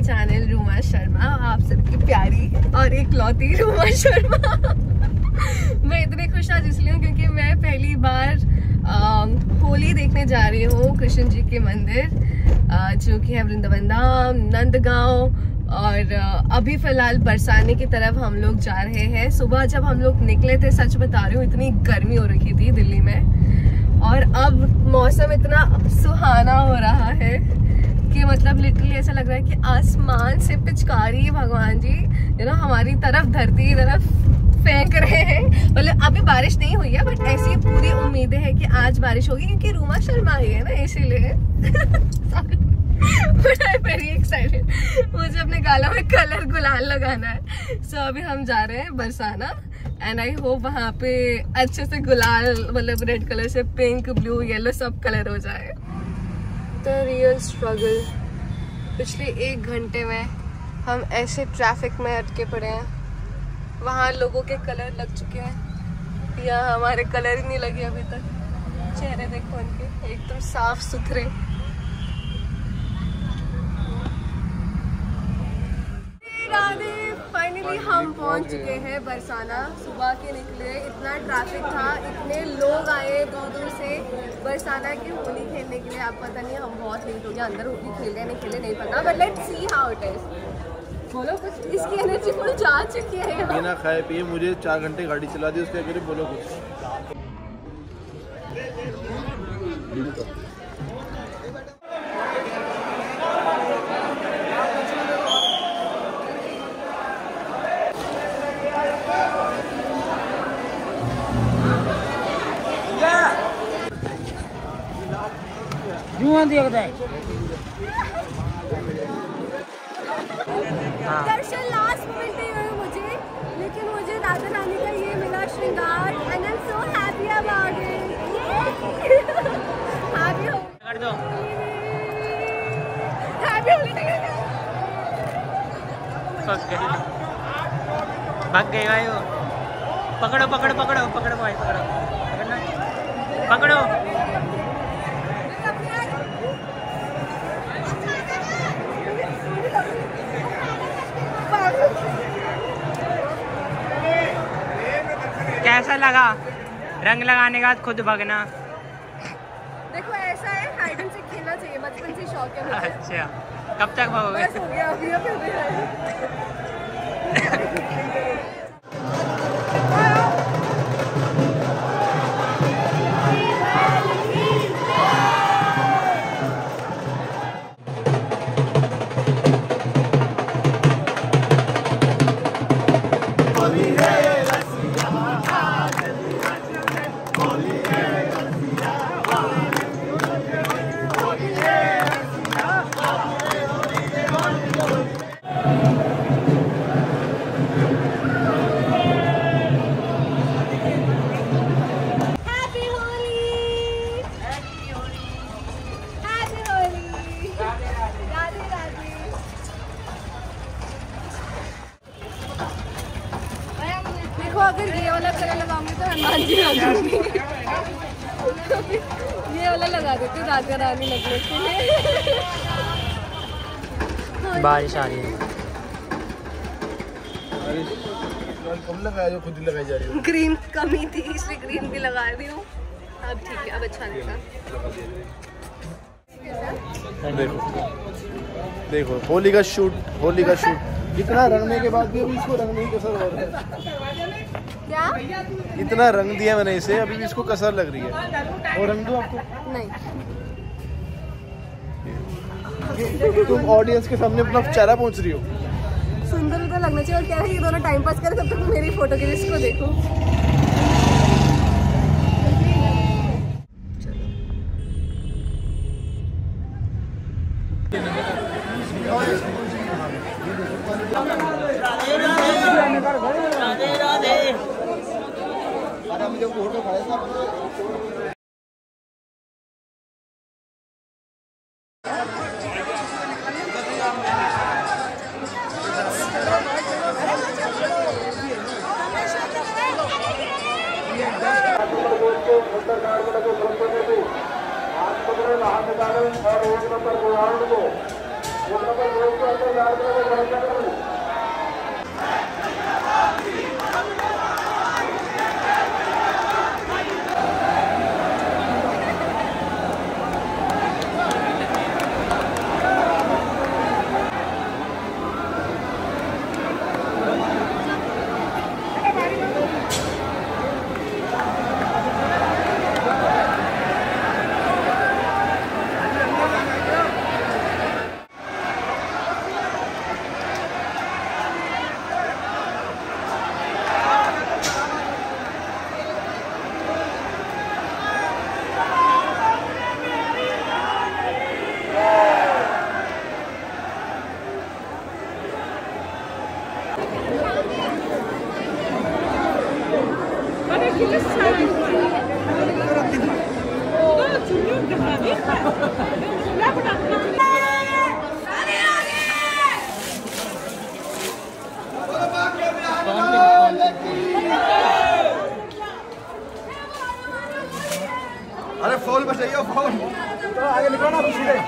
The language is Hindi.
माय चैनल रूमा शर्मा आप सबकी प्यारी और एक लौती रूमा शर्मा मैं इतनी खुश आज इसलिए हूँ क्योंकि मैं पहली बार होली देखने जा रही हूँ कृष्ण जी के मंदिर जो कि है वृंदावन धाम, नंदगांव, और अभी फ़िलहाल बरसाने की तरफ़ हम लोग जा रहे हैं। सुबह जब हम लोग निकले थे, सच बता रही हूँ, इतनी गर्मी हो रखी थी दिल्ली में, और अब मौसम इतना सुहाना हो रहा है। कि मतलब लिटरली ऐसा लग रहा है कि आसमान से पिचकारी भगवान जी। यू नो हमारी तरफ़ धरती की तरफ़ फेंक रहे हैं। मतलब अभी बारिश नहीं हुई है बट ऐसी पूरी उम्मीदें हैं कि आज बारिश होगी क्योंकि रूमा शर्मा आई है ना इसीलिए। वेरी एक्साइटेड मुझे अपने गालों में कलर गुलाल लगाना है। सो so, अभी हम जा रहे हैं बरसाना एंड आई होप वहाँ पे अच्छे से गुलाल मतलब रेड कलर से पिंक ब्लू येलो सब कलर हो जाए। The real struggle. पिछले एक घंटे में हम ऐसे ट्रैफ़िक में अटके पड़े हैं। वहाँ लोगों के कलर लग चुके हैं। यहाँ हमारे कलर ही नहीं लगे अभी तक। चेहरे देखो उनके एकदम तो साफ़ सुथरे फाइनली हम पहुँच चुके हैं बरसाना। सुबह के निकले इतना ट्रैफ़िक था इतने लोग आए दूर दूर से बरसाना की होली खेलने आप पता नहीं, हम बहुत लेट हो गया अंदर होगी खेले नहीं खेले, नहीं पता but let see how it is बोलो कुछ, इसकी एनर्जी फुल जा चुकी है बिना खाए पिए मुझे चार घंटे गाड़ी चला दी, उसके अगर बोलो कुछ. है दर्शन लास्ट मोमेंट पे हुए मुझे लेकिन मुझे राधा रानी का ये मिला श्रृंगार and I am so happy about it happy हो कर दो हैप्पी होली भाग गए भाई वो पकड़ो पकड़ो पकड़ो पकड़ो भाई पकड़ो पकड़ना पकड़ो लगा। रंग लगाने के बाद खुद भगना। देखो ऐसा है हाइड सीक खेलना चाहिए बचपन से शौक है मुझे। अच्छा। कब तक भगोगे? अगर ये वाला कलर लगाऊँगी तो हनुमान जी ये वाला लगा देती राधा रानी लगने के लिए बारिश आ रही है। कम लगाया जो खुद ही लगाई जा रही हो ग्रीन कमी थी इसलिए ग्रीन भी लगा रही हूँ। अब ठीक है अब अच्छा दिखा देखो देखो होली का शूट होली का शूट। इतना रंगने के बाद भी अभी इसको रंगने की कसर हो रही है। क्या? इतना रंग दिया मैंने इसे अभी भी इसको कसर लग रही है। और रंग दो आपको। नहीं। तुम ऑडियंस के सामने अपना चेहरा पहुँच रही हो। सुंदर तो लगना चाहिए और क्या है ये दोनों टाइम पास करें तब तक मेरी फ़ोटो के इसको देखो। और मुझे वोट में खड़े साहब और एक नंबर गोराउंड को। एक नंबर गोल को अंदर लाल कलर में अरे फॉल में चाहिए फॉल तो आगे निकलो ना सीधे.